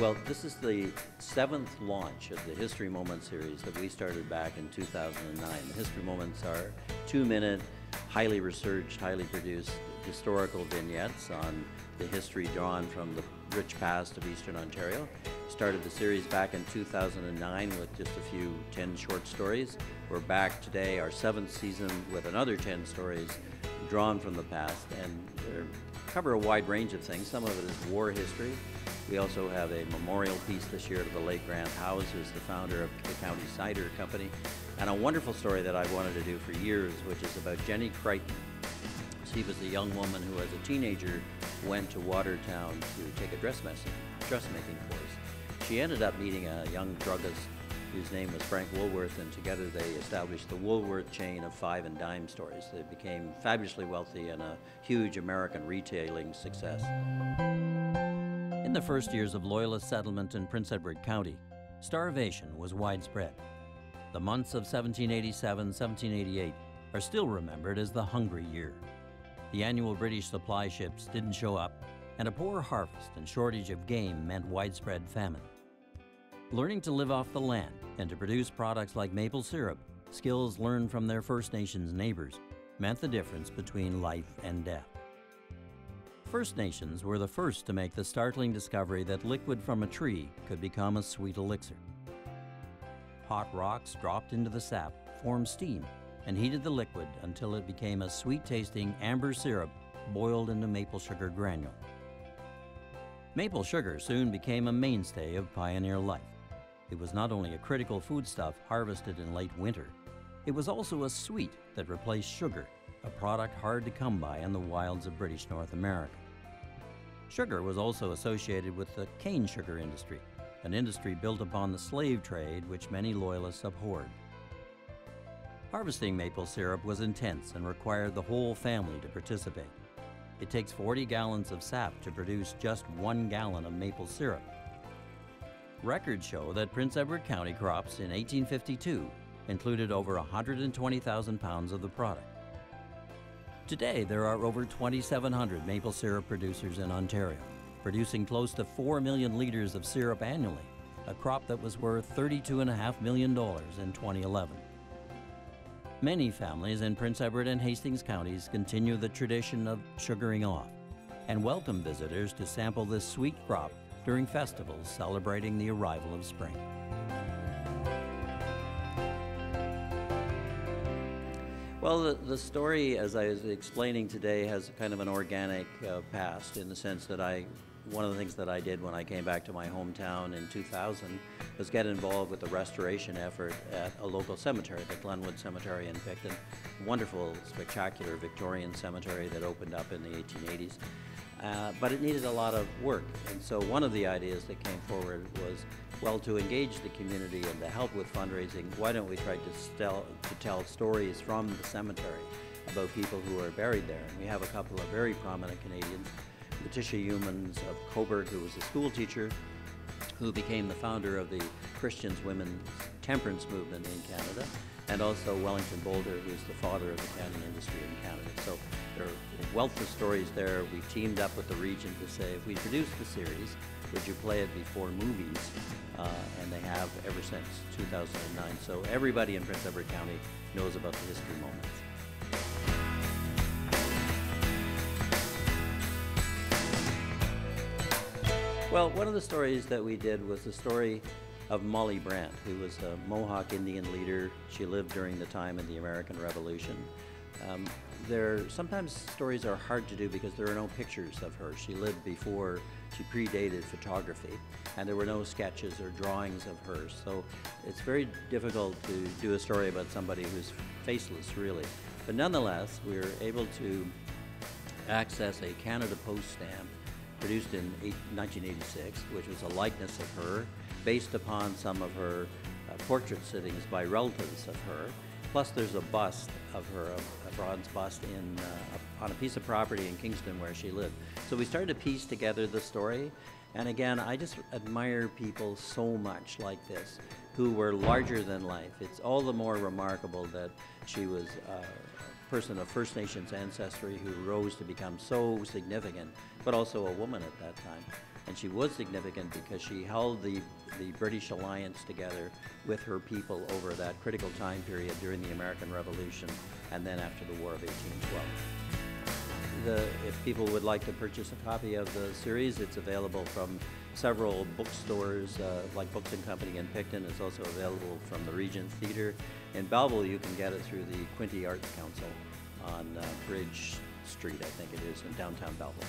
Well, this is the seventh launch of the History Moments series that we started back in 2009. The History Moments are two minute, highly researched, highly produced historical vignettes on the history drawn from the rich past of Eastern Ontario. Started the series back in 2009 with just a few 10 short stories. We're back today, our seventh season, with another 10 stories drawn from the past and cover a wide range of things. Some of it is war history. We also have a memorial piece this year to the late Grant Howes, who's the founder of the County Cider Company, and a wonderful story that I've wanted to do for years, which is about Jennie Creighton. She was a young woman who, as a teenager, went to Watertown to take a dressmaking, dressmaking course. She ended up meeting a young druggist whose name was Frank Woolworth, and together they established the Woolworth chain of five and dime stores. They became fabulously wealthy and a huge American retailing success. In the first years of Loyalist settlement in Prince Edward County, starvation was widespread. The months of 1787 1788 are still remembered as the Hungry Year. The annual British supply ships didn't show up, and a poor harvest and shortage of game meant widespread famine. Learning to live off the land and to produce products like maple syrup, skills learned from their First Nations neighbors, meant the difference between life and death. First Nations were the first to make the startling discovery that liquid from a tree could become a sweet elixir. Hot rocks dropped into the sap formed steam and heated the liquid until it became a sweet-tasting amber syrup boiled into maple sugar granule. Maple sugar soon became a mainstay of pioneer life. It was not only a critical foodstuff harvested in late winter, it was also a sweet that replaced sugar, a product hard to come by in the wilds of British North America. Sugar was also associated with the cane sugar industry, an industry built upon the slave trade which many loyalists abhorred. Harvesting maple syrup was intense and required the whole family to participate. It takes 40 gallons of sap to produce just one gallon of maple syrup, Records show that Prince Edward County crops in 1852 included over 120,000 pounds of the product. Today, there are over 2,700 maple syrup producers in Ontario, producing close to 4 million litres of syrup annually, a crop that was worth $32.5 million in 2011. Many families in Prince Edward and Hastings counties continue the tradition of sugaring off and welcome visitors to sample this sweet crop during festivals celebrating the arrival of spring. Well, the, the story, as I was explaining today, has kind of an organic uh, past in the sense that I, one of the things that I did when I came back to my hometown in 2000 was get involved with the restoration effort at a local cemetery, the Glenwood Cemetery in Picton. Wonderful, spectacular Victorian cemetery that opened up in the 1880s. Uh, but it needed a lot of work. And so one of the ideas that came forward was, well, to engage the community and to help with fundraising, why don't we try to, tell, to tell stories from the cemetery about people who are buried there. And we have a couple of very prominent Canadians, Letitia Youmans of Cobourg, who was a school teacher, who became the founder of the Christians Women's Temperance Movement in Canada, and also Wellington Boulter, who's the father of the canning industry in Canada. So there are a wealth of stories there. We teamed up with the Regent to say, if we produce the series, would you play it before movies? Uh, and they have ever since 2009. So everybody in Prince Edward County knows about the history moments. Well, one of the stories that we did was the story of Molly Brant, who was a Mohawk Indian leader. She lived during the time of the American Revolution. Um, there sometimes stories are hard to do because there are no pictures of her. She lived before she predated photography, and there were no sketches or drawings of her. So it's very difficult to do a story about somebody who's faceless, really. But nonetheless, we were able to access a Canada Post stamp produced in 1986, which was a likeness of her based upon some of her uh, portrait sittings by relatives of her. Plus, there's a bust of her, a, bronze bust in uh, on a piece of property in Kingston where she lived. So we started to piece together the story. And again, I just admire people so much like this, who were larger than life. It's all the more remarkable that she was a person of First Nations ancestry who rose to become so significant, but also a woman at that time. And she was significant because she held the, the British alliance together with her people over that critical time period during the American Revolution and then after the War of 1812. The, if people would like to purchase a copy of the series, it's available from several bookstores uh, like Books and Company in Picton. It's also available from the Regent Theatre. In Belleville, you can get it through the Quinte Arts Council on uh, Bridge Street, I think it is, in downtown Belleville.